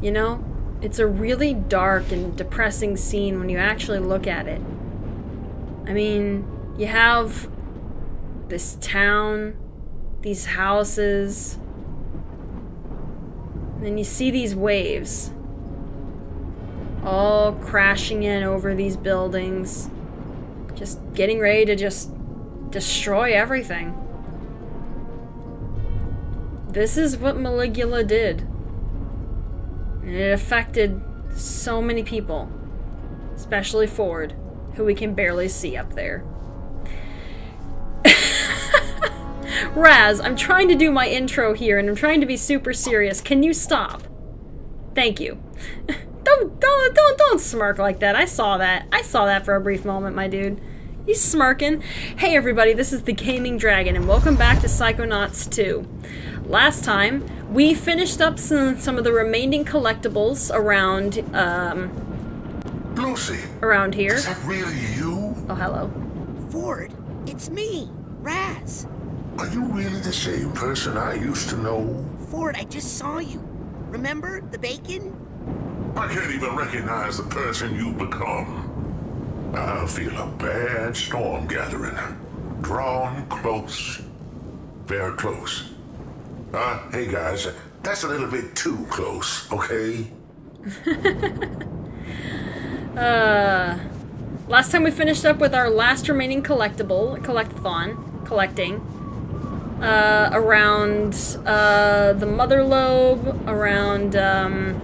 You know? It's a really dark and depressing scene when you actually look at it. I mean, you have this town, these houses, and then you see these waves all crashing in over these buildings, just getting ready to just destroy everything. This is what Maligula did. And it affected so many people, especially Ford, who we can barely see up there. Raz, I'm trying to do my intro here and I'm trying to be super serious. Can you stop? Thank you. don't don't don't don't smirk like that. I saw that. I saw that for a brief moment, my dude. He's smirking. Hey everybody, this is the Gaming Dragon and welcome back to Psychonauts 2. Last time, we finished up some, some of the remaining collectibles around um Lucy, around here. is that really you? Oh, hello. Ford, it's me, Raz. Are you really the same person I used to know? Ford, I just saw you. Remember the bacon? I can't even recognize the person you've become. I feel a bad storm gathering. Drawn close. Very close. Uh, hey guys, that's a little bit too close, okay? Uh, last time we finished up with our last remaining collectible, collectathon, collecting, uh, around, uh, the Mother Lobe, around, um,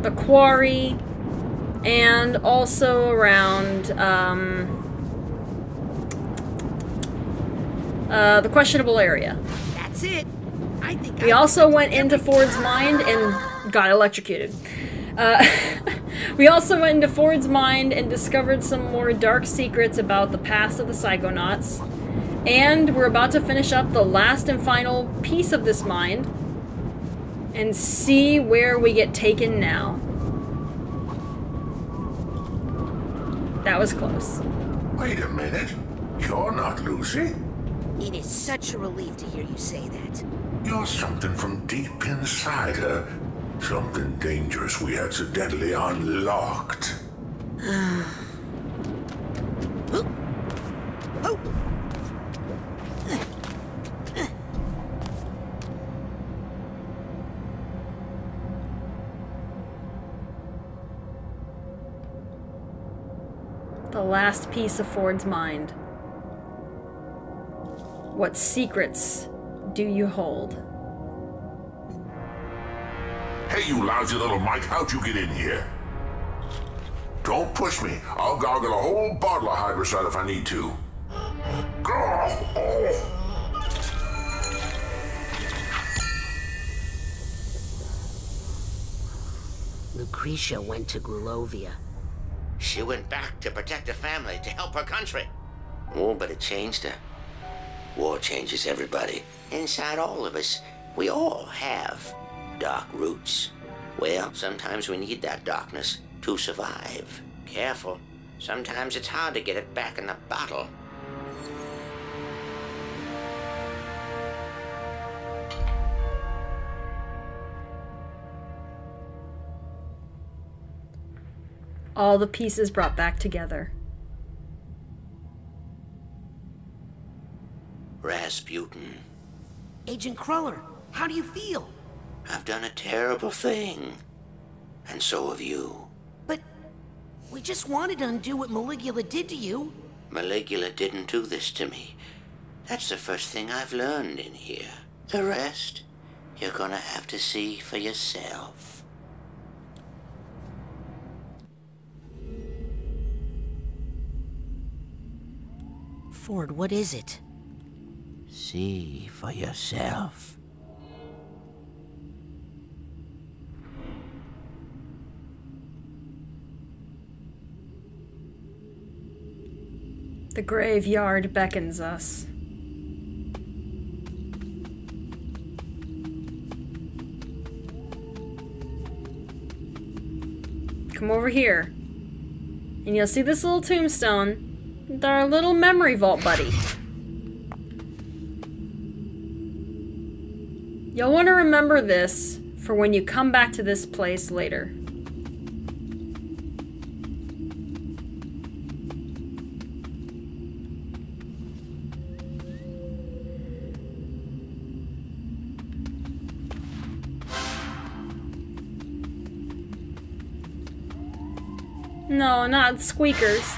the Quarry, and also around, um, uh, the questionable area. That's it. I think We I also went into Ford's mind and got electrocuted. Uh, we also went into Ford's mind and discovered some more dark secrets about the past of the Psychonauts. And we're about to finish up the last and final piece of this mind and see where we get taken now. That was close. Wait a minute. You're not Lucy. It is such a relief to hear you say that. You're something from deep inside her. Something dangerous we accidentally unlocked. The last piece of Ford's mind. What secrets do you hold? Hey, you lousy little Mike, how'd you get in here? Don't push me. I'll gargle a whole bottle of hydrocide if I need to. Lucrecia went to Grulovia. She went back to protect her family, to help her country. Oh, but it changed her. War changes everybody. Inside all of us, we all have dark roots. Well, sometimes we need that darkness to survive. Careful. Sometimes it's hard to get it back in the bottle. All the pieces brought back together. Rasputin, Agent Cruller, how do you feel? I've done a terrible thing. And so have you. But we just wanted to undo what Maligula did to you. Maligula didn't do this to me. That's the first thing I've learned in here. The rest, you're gonna have to see for yourself. Ford, what is it? See for yourself. The graveyard beckons us. Come over here. And you'll see this little tombstone with our little memory vault buddy. You'll want to remember this for when you come back to this place later. No, not squeakers.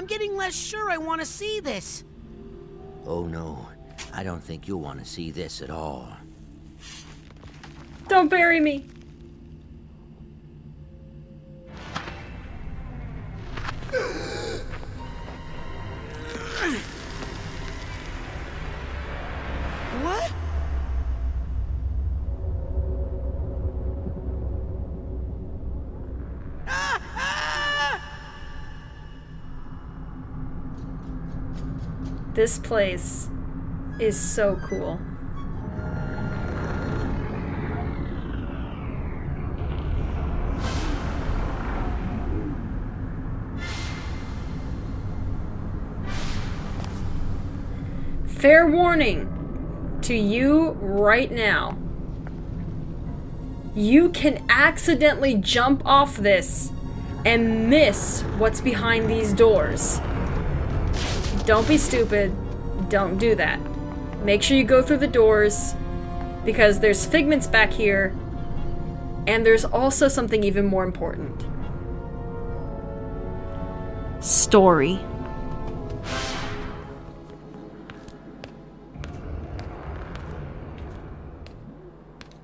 I'm getting less sure I want to see this. Oh no, I don't think you'll want to see this at all. Don't bury me. This place is so cool. Fair warning to you right now. You can accidentally jump off this and miss what's behind these doors. Don't be stupid. Don't do that. Make sure you go through the doors because there's figments back here and there's also something even more important. Story.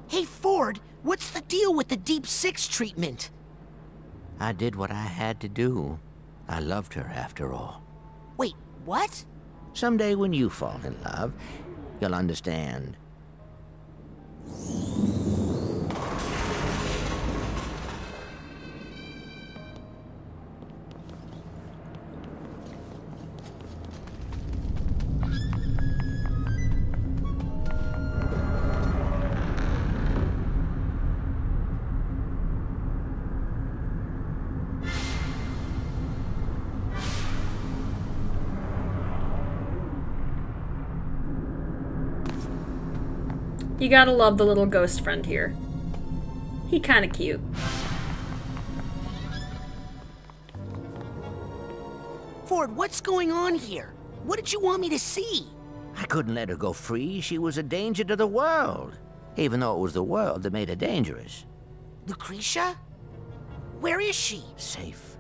Hey, Ford, what's the deal with the Deep Six treatment? I did what I had to do. I loved her after all. Wait, what? Someday when you fall in love, you'll understand. You gotta love the little ghost friend here. He kinda cute. Ford, what's going on here? What did you want me to see? I couldn't let her go free. She was a danger to the world. Even though it was the world that made her dangerous. Lucrecia? Where is she? Safe.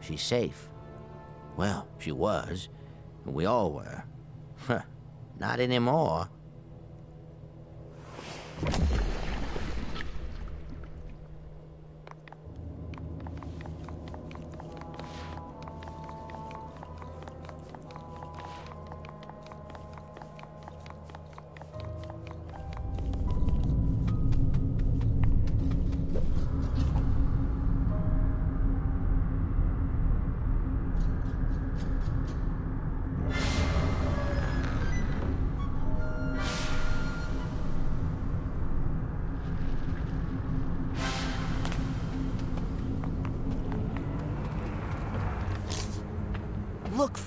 She's safe. Well, she was. We all were. Huh. Not anymore. Look,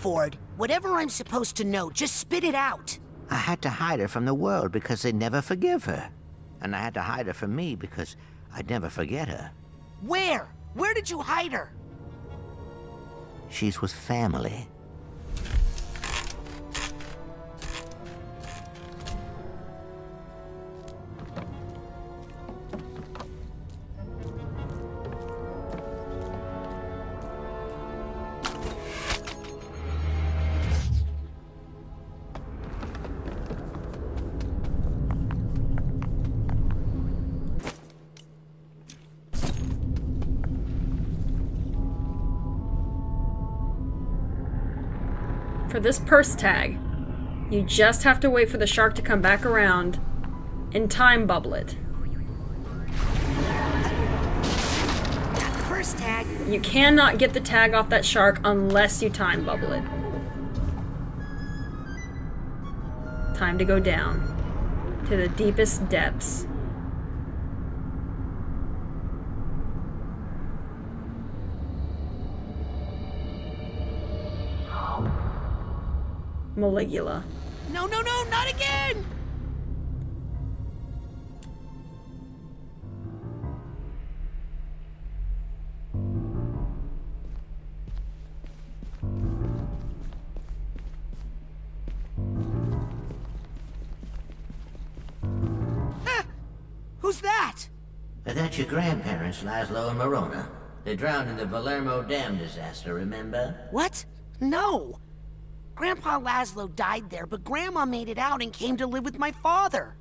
Ford, whatever I'm supposed to know, just spit it out. I had to hide her from the world because they'd never forgive her. And I had to hide her from me because I'd never forget her. Where? Where did you hide her? She's with family. For this purse tag, you just have to wait for the shark to come back around and time bubble it. You cannot get the tag off that shark unless you time bubble it. Time to go down to the deepest depths. Maligula. No, no, no, not again! Ah! Who's that? Are that your grandparents, Laszlo and Marona? They drowned in the Valermo Dam disaster, remember? What? No. Grandpa Laszlo died there, but Grandma made it out and came to live with my father.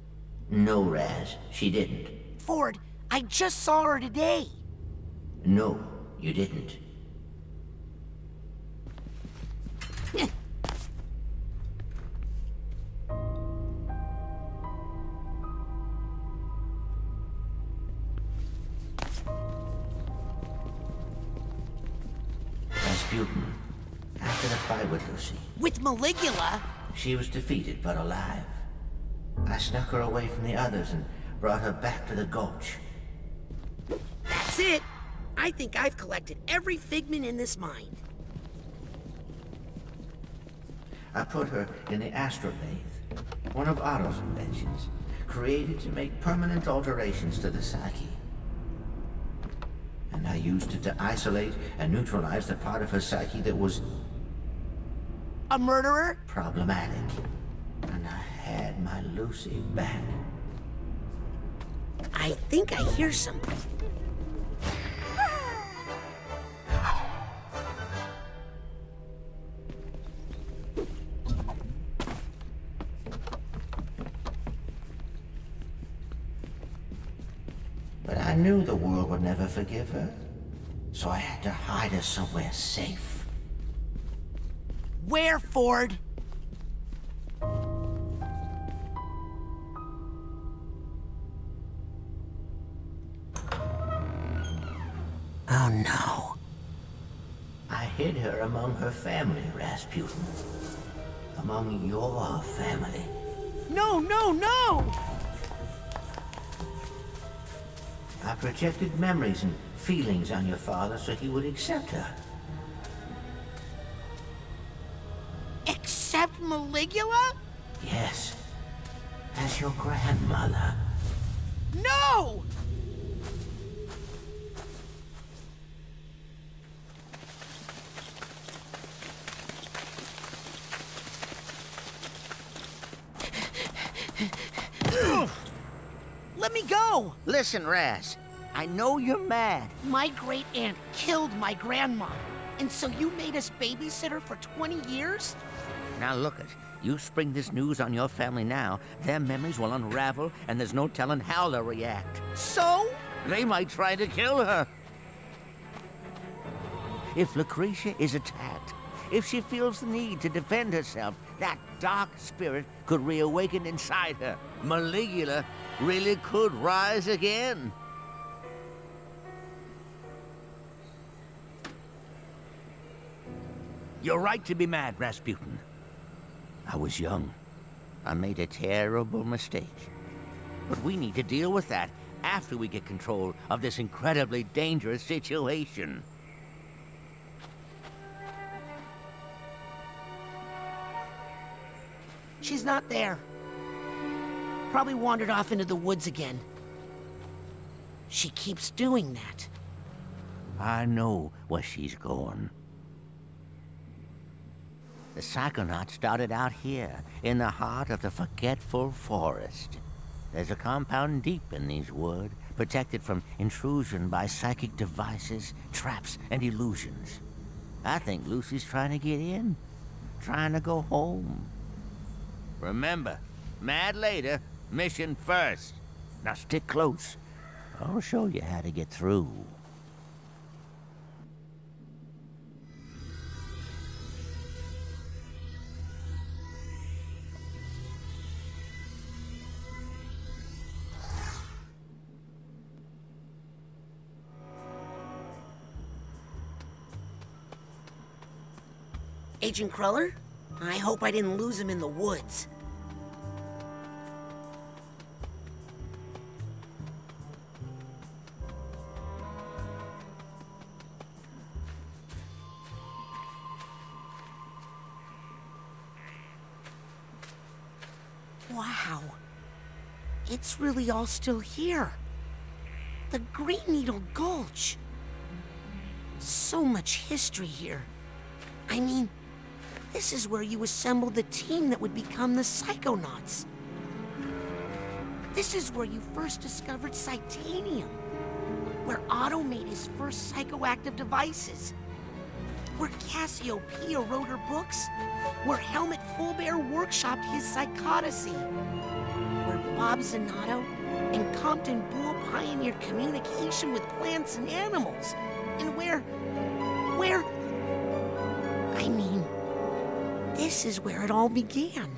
No, Raz, she didn't. Ford, I just saw her today. No, you didn't. Maligula? she was defeated but alive. I snuck her away from the others and brought her back to the gulch. That's it. I think I've collected every figment in this mine. I put her in the Astralathe, one of Otto's inventions, created to make permanent alterations to the psyche. And I used it to isolate and neutralize the part of her psyche that was A murderer? problematic. And I had my Lucy back. I think I hear something. But I knew the world would never forgive her. So I had to hide her somewhere safe. Where, Ford? Oh no. I hid her among her family, Rasputin. Among your family. No, no, no! I projected memories and feelings on your father so he would accept her. Except Maligula? Yes. As your grandmother. No! Let me go! Listen, Raz. I know you're mad. My great aunt killed my grandma. And so you made us babysitter for 20 years? Now look it. You spring this news on your family now, their memories will unravel, and there's no telling how they'll react. So? They might try to kill her. If Lucrecia is attacked, if she feels the need to defend herself, that dark spirit could reawaken inside her. Maligula really could rise again. You're right to be mad, Rasputin. I was young. I made a terrible mistake. But we need to deal with that after we get control of this incredibly dangerous situation. She's not there. Probably wandered off into the woods again. She keeps doing that. I know where she's going. The Psychonaut started out here, in the heart of the Forgetful Forest. There's a compound deep in these woods, protected from intrusion by psychic devices, traps, and illusions. I think Lucy's trying to get in, trying to go home. Remember, mad later, mission first. Now stick close. I'll show you how to get through. Agent Cruller? I hope I didn't lose him in the woods. Wow. It's really all still here. The Green Needle Gulch. So much history here. I mean, this is where you assembled the team that would become the Psychonauts. This is where you first discovered Psitanium. Where Otto made his first psychoactive devices. Where Cassiopeia wrote her books. Where Helmut Fullbear workshopped his psychodicy. Where Bob Zanotto and Compton Boole pioneered communication with plants and animals. And where... where... this is where it all began.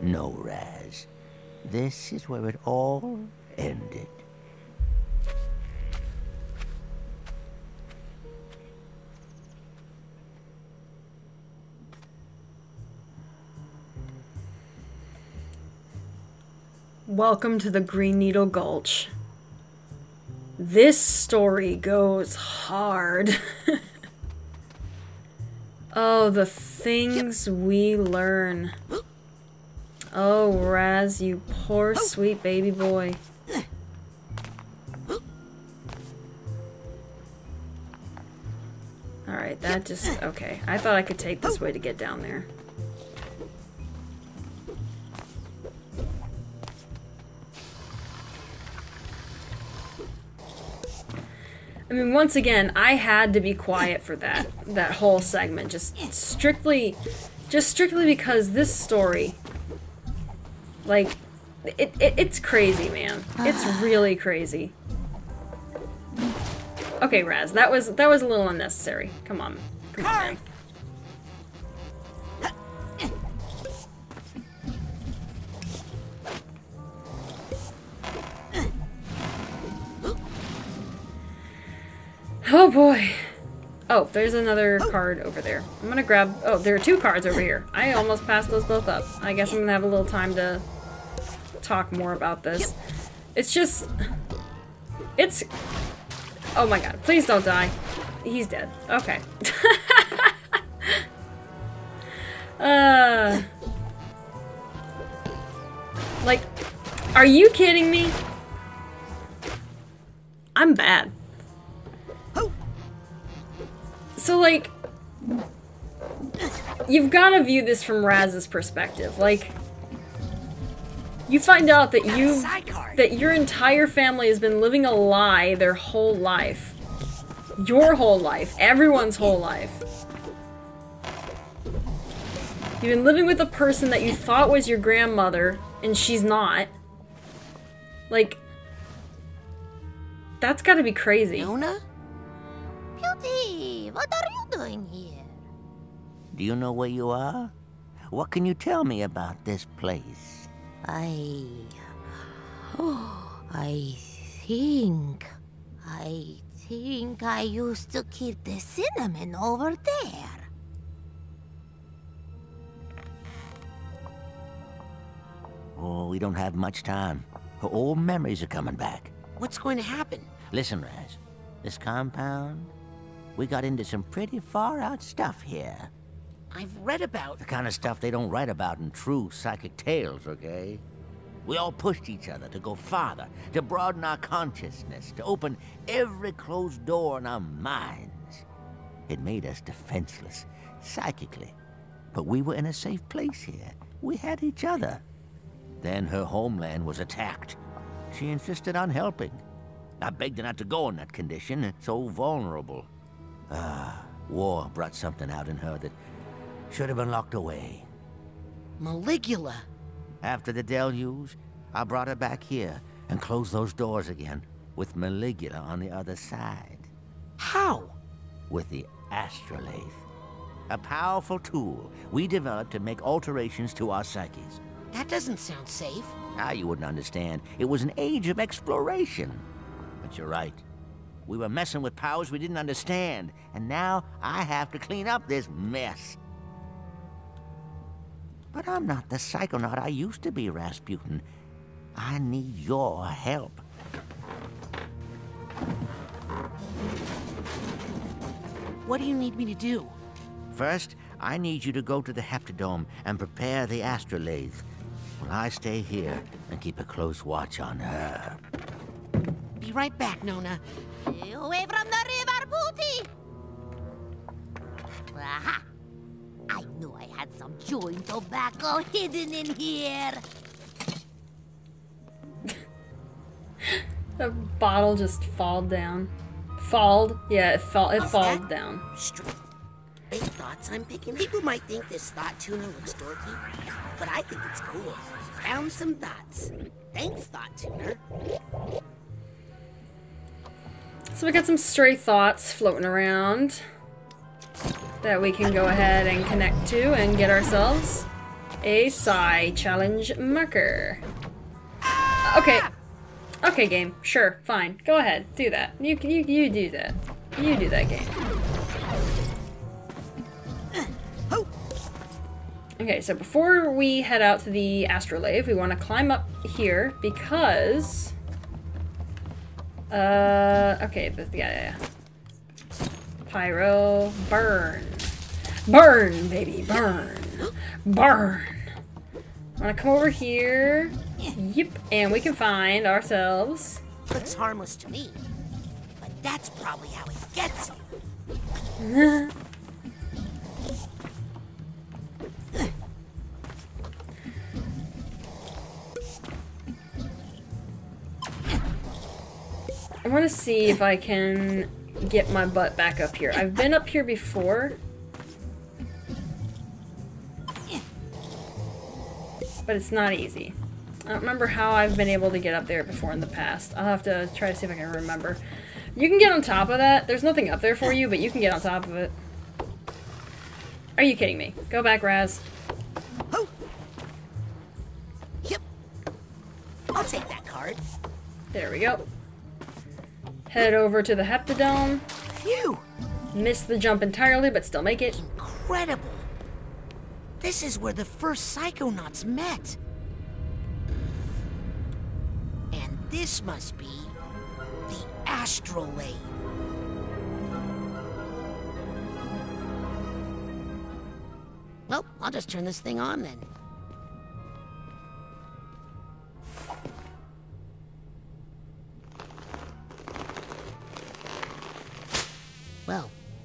No, Raz. This is where it all ended. Welcome to the Green Needle Gulch. This story goes hard. oh, the things we learn. Oh, Raz, you poor oh. sweet baby boy. Alright, that just... Okay, I thought I could take this oh. way to get down there. I mean, once again, I had to be quiet for that that whole segment, just strictly, just strictly because this story, like, it, it it's crazy, man. It's ah. really crazy. Okay, Raz, that was that was a little unnecessary. Come on, come on, man. Oh boy. Oh, there's another card over there. I'm gonna grab... Oh, there are two cards over here. I almost passed those both up. I guess I'm gonna have a little time to talk more about this. It's just... It's... Oh my god, please don't die. He's dead. Okay. uh... Like, are you kidding me? I'm bad. So, like, you've got to view this from Raz's perspective. Like, you find out that you that your entire family has been living a lie their whole life. Your whole life, everyone's whole life. You've been living with a person that you thought was your grandmother, and she's not. Like, that's gotta be crazy. Nona? Beauty, what are you doing here? Do you know where you are? What can you tell me about this place? I. Oh, I think. I think I used to keep the cinnamon over there. Oh, we don't have much time. Her old memories are coming back. What's going to happen? Listen, Raz. This compound, we got into some pretty far-out stuff here. I've read about... The kind of stuff they don't write about in true psychic tales, okay? We all pushed each other to go farther, to broaden our consciousness, to open every closed door in our minds. It made us defenseless, psychically. But we were in a safe place here. We had each other. Then her homeland was attacked. She insisted on helping. I begged her not to go in that condition, so vulnerable. Ah, war brought something out in her that should have been locked away. Maligula. After the deluge, I brought her back here and closed those doors again, with Maligula on the other side. How? With the Astralathe. A powerful tool we developed to make alterations to our psyches. That doesn't sound safe. Now you wouldn't understand. It was an age of exploration. But you're right. We were messing with powers we didn't understand, and now I have to clean up this mess. But I'm not the psychonaut I used to be, Rasputin. I need your help. What do you need me to do? First, I need you to go to the Heptadome and prepare the astralathe. While I stay here and keep a close watch on her. Be right back, Nona. Away from the river, Booty! Aha! I knew I had some chewing tobacco hidden in here. The bottle just fall down. Falled? Yeah, it fall. It falled down. Straight thoughts I'm picking. People might think this thought tuner looks dorky, but I think it's cool. Found some thoughts. Thanks, thought tuner. So we got some stray thoughts floating around that we can go ahead and connect to and get ourselves a Psi challenge marker. Okay. Okay, game. Sure, fine. Go ahead. Do that. You you you do that. You do that game. Okay, so before we head out to the astralathe, we want to climb up here because uh, okay, this, yeah, yeah, yeah. Pyro, burn. Burn, baby, burn. Burn. I'm gonna come over here. Yep, and we can find ourselves. Looks harmless to me, but that's probably how it gets you. want to see if I can get my butt back up here. I've been up here before. But it's not easy. I don't remember how I've been able to get up there before in the past. I'll have to try to see if I can remember. You can get on top of that. There's nothing up there for you, but you can get on top of it. Are you kidding me? Go back, Raz. Oh. Yep. I'll take that card. There we go. Head over to the Heptadome. Phew. Miss the jump entirely, but still make it. Incredible. This is where the first psychonauts met. And this must be the astralathe. Well, I'll just turn this thing on then.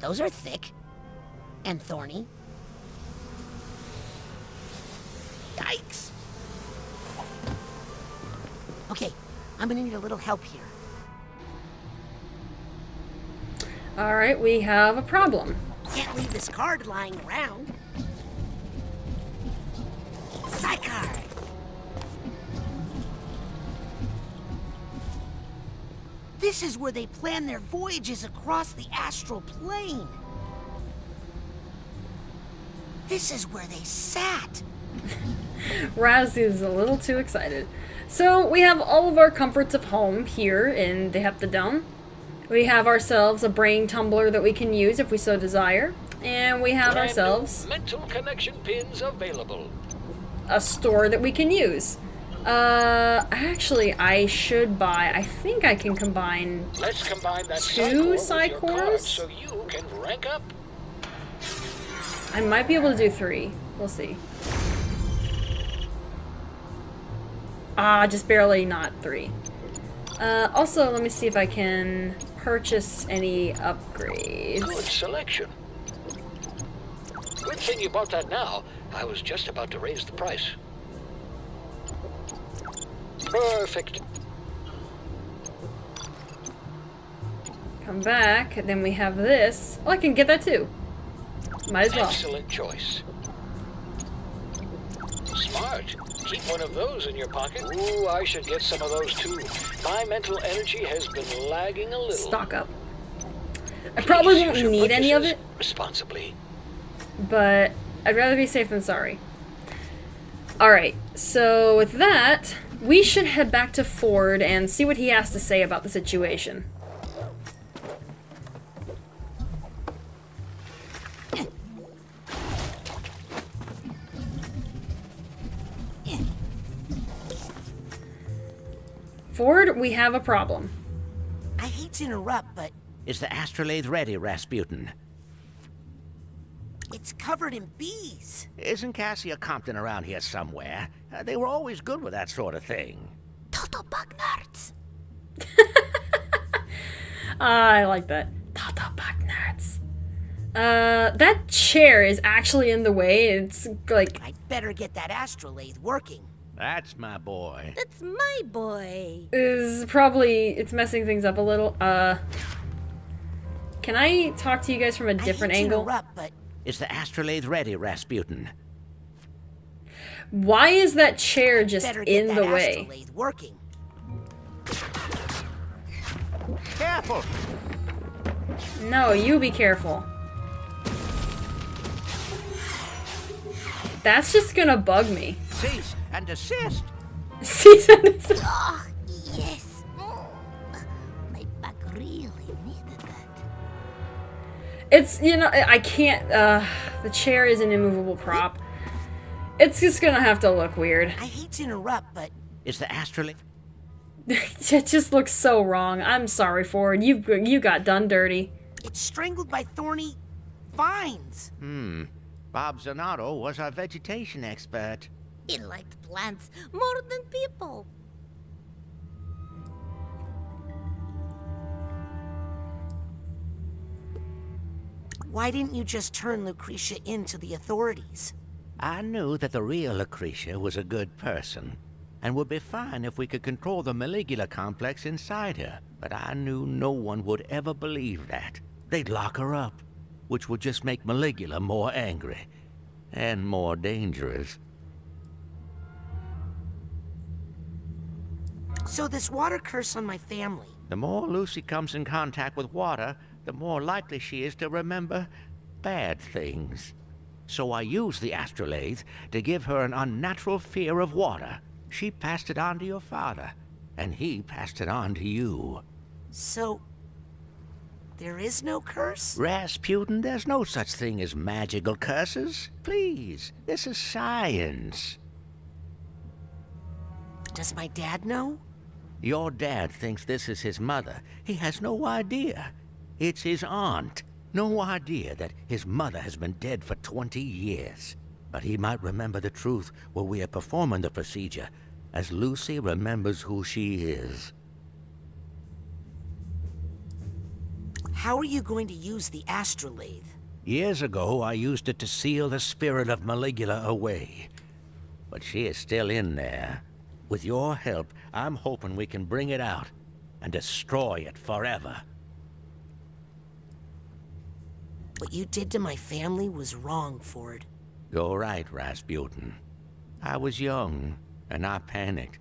Those are thick and thorny. Yikes. Okay, I'm gonna need a little help here. Alright, we have a problem. Can't leave this card lying around. This is where they plan their voyages across the astral plane. This is where they sat. Raz is a little too excited. So we have all of our comforts of home here in the Heptadome. We have ourselves a brain tumbler that we can use if we so desire. And we have Brand ourselves mental connection pins available. a store that we can use. Uh, actually, I should buy. I think I can combine. Let's combine that Two Psi Core with your card Psi Cores? so you can rank up. I might be able to do three. We'll see. Ah, just barely not three. Uh, also, let me see if I can purchase any upgrades. Good selection. Good thing you bought that now. I was just about to raise the price. Perfect. Come back, then we have this. Oh, I can get that too. Might as well. Excellent choice. Smart. Keep one of those in your pocket. Ooh, I should get some of those too. My mental energy has been lagging a little. Stock up. I probably Please won't need any of it, Responsibly. but I'd rather be safe than sorry. Alright, so with that, we should head back to Ford and see what he has to say about the situation. Ford, we have a problem. I hate to interrupt, but... Is the astralathe ready, Rasputin? It's covered in bees. Isn't Cassia Compton around here somewhere? Uh, they were always good with that sort of thing. Total bug nerds. Ah, I like that. Tata bug nerds. Uh, that chair is actually in the way. It's like I'd better get that astralathe working. That's my boy. That's my boy. is probably it's messing things up a little. Uh, can I talk to you guys from a different I hate angle? To interrupt, but Is the astralathe ready, Rasputin? Why is that chair just get in that the way? working. Careful! No, you be careful. That's just gonna bug me. Cease and desist! Season is- Oh, It's you know I can't. Uh, the chair is an immovable prop. It's just gonna have to look weird. I hate to interrupt, but Is the astralathe... it just looks so wrong. I'm sorry, Ford. You you got done dirty. it's strangled by thorny vines. Hmm. Bob Zanotto was our vegetation expert. He liked plants more than people. Why didn't you just turn Lucrecia in to the authorities? I knew that the real Lucrecia was a good person, and would be fine if we could control the Maligula complex inside her. But I knew no one would ever believe that. They'd lock her up, which would just make Maligula more angry and more dangerous. So this water curse on my family. The more Lucy comes in contact with water, the more likely she is to remember bad things. So I used the astralathe to give her an unnatural fear of water. She passed it on to your father, and he passed it on to you. So there is no curse? Rasputin, there's no such thing as magical curses. Please, this is science. Does my dad know? Your dad thinks this is his mother. He has no idea. It's his aunt. No idea that his mother has been dead for 20 years. But he might remember the truth while we are performing the procedure, as Lucy remembers who she is. How are you going to use the astralathe? Years ago, I used it to seal the spirit of Maligula away. But she is still in there. With your help, I'm hoping we can bring it out and destroy it forever. What you did to my family was wrong, Ford. You're right, Rasputin. I was young, and I panicked.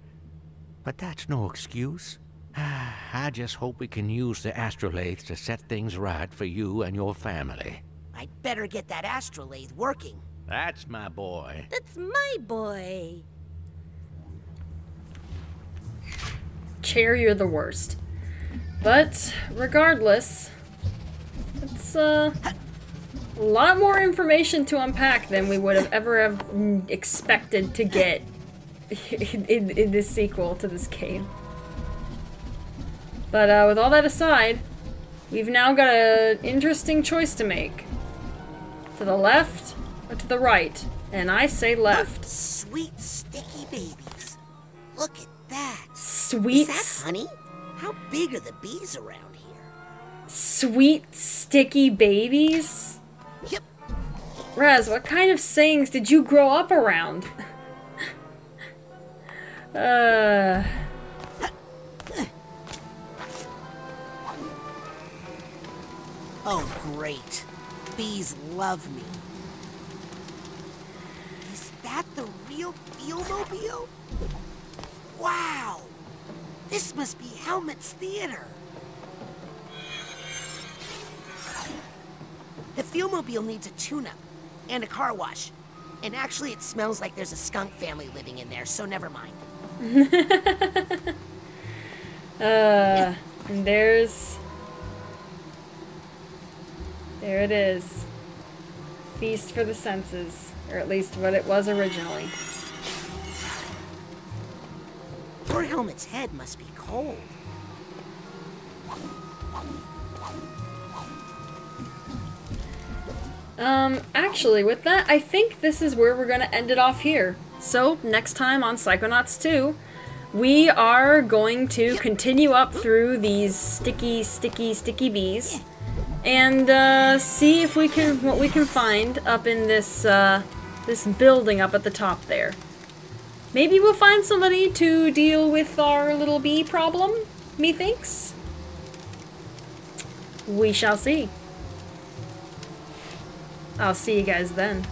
But that's no excuse. I just hope we can use the astralathe to set things right for you and your family. I'd better get that astralathe working. That's my boy. That's my boy. Chair, you're the worst. But regardless, it's uh, a lot more information to unpack than we would have ever have expected to get in, in, in this sequel to this game. But uh, with all that aside, we've now got an interesting choice to make. To the left or to the right? And I say left. Sweet, sticky babies. Look at that. Sweet, Is that honey? How big are the bees around here? sweet, sticky babies? Yep. Raz, what kind of sayings did you grow up around? uh, Oh, great. Bees love me. Is that the real Fieldmobile? Wow! This must be Helmut's Theater. The Fieldmobile needs a tune-up and a car wash. And actually, it smells like there's a skunk family living in there, so never mind. uh, and there's. There it is. Feast for the senses. Or at least what it was originally. We're Helmut's head must be cold. Um, actually, with that, I think this is where we're gonna end it off here. So, next time on Psychonauts 2, we are going to continue up through these sticky, sticky, sticky bees, and uh, see if we can what we can find up in this uh, this building up at the top there. Maybe we'll find somebody to deal with our little bee problem. Methinks. We shall see. I'll see you guys then.